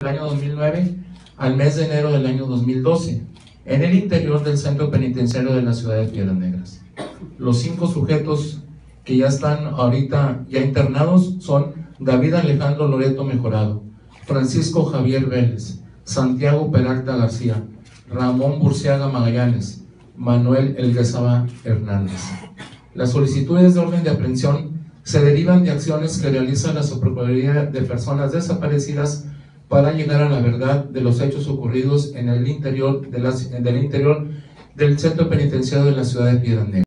del año 2009 al mes de enero del año 2012 en el interior del centro penitenciario de la ciudad de Piedras Negras. Los cinco sujetos que ya están ahorita ya internados son David Alejandro Loreto Mejorado, Francisco Javier Vélez, Santiago Peralta García, Ramón Burciaga Magallanes, Manuel Elguezaba Hernández. Las solicitudes de orden de aprehensión se derivan de acciones que realiza la Subprocuraduría de Personas Desaparecidas para llegar a la verdad de los hechos ocurridos en el interior, de la, del, interior del centro penitenciario de la ciudad de Piedras Negras.